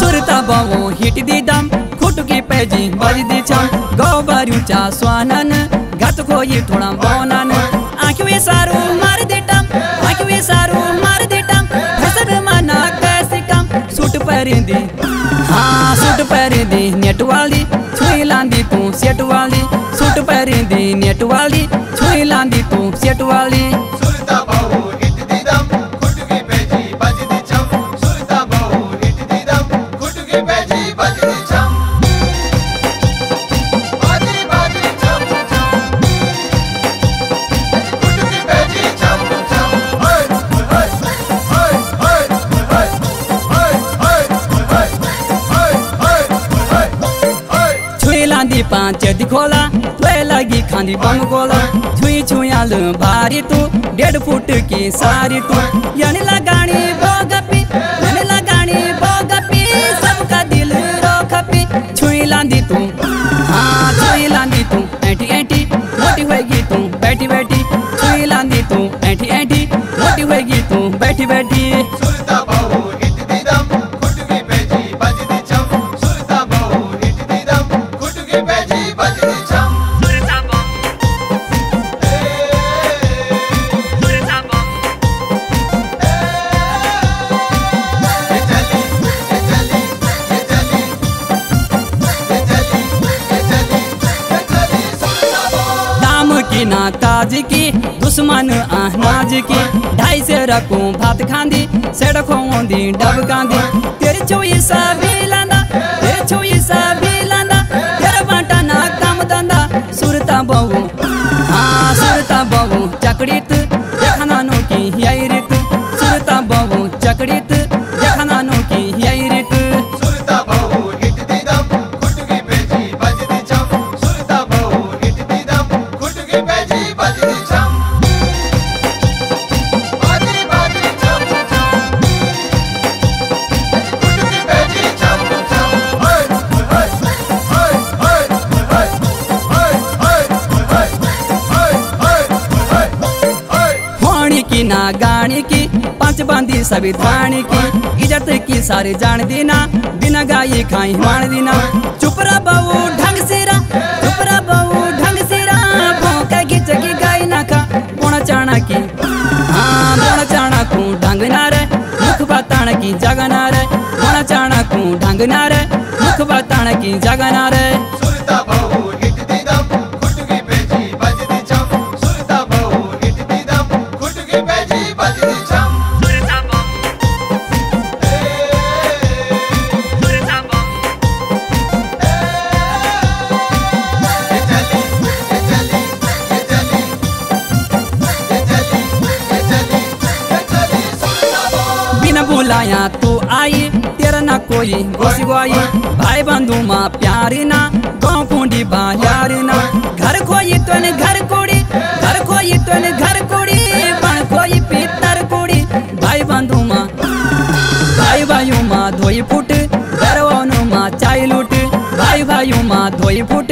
सुरता बम हिट दी दम खुटु बज गौ बारू चा स्वानन गत को ये थोड़ा बौनन। आँखें सारू वाली पाँच दिखोला खांदी बम गोला छुई छुयाल भारी तू, डेढ़ फुट की सारी तू। यानी लगानी बोगपी, यानी लगानी बोगपी, सबका दिल रोखपी। छुई लांदी तू हाँ छुई लांदी तू, ऐठी ऐठी, मोटी होएगी तू, बैठी बैठी। छुई लांदी तू, ऐठी ऐठी, मोटी होएगी तू, बैठी बैठी। ना ताज की, दुश्मन अहनाज की। ढाई से रखो भात खांदी सेड़ खोंदी डब कांदी तेरी चोई सा भी लांदा, तेरी चोई सा होनी की ना गानी की पाँच बांदी सभी धानी की इज़्ज़त की सारी जान देना, बिना गाये खाई मान देना। चुप रहा बहू, ढंग से रा चुप रहा बहू, ढंग से गाय ना खा। चाणा की। हाँ चाणा को ढंग ना रे मुख बताण की जगह ना रे चाणा को ढंग ना रे मुख की जगह ना रे बुलाया तू आई, तेरा ना कोई गोसी गोई भाई बंधु माँ प्यार ना, गाँव कुंडी बाज़ार ना। घर खोई तो घर कोड़ी, घर खोई तो घर कोड़ी, बन खोई पितर कोड़ी। भाई बंधु माँ, भाई भाइयों माँ धोई फुट घरवानों माँ चाय लूट। भाई भाइयों माँ धोई फुट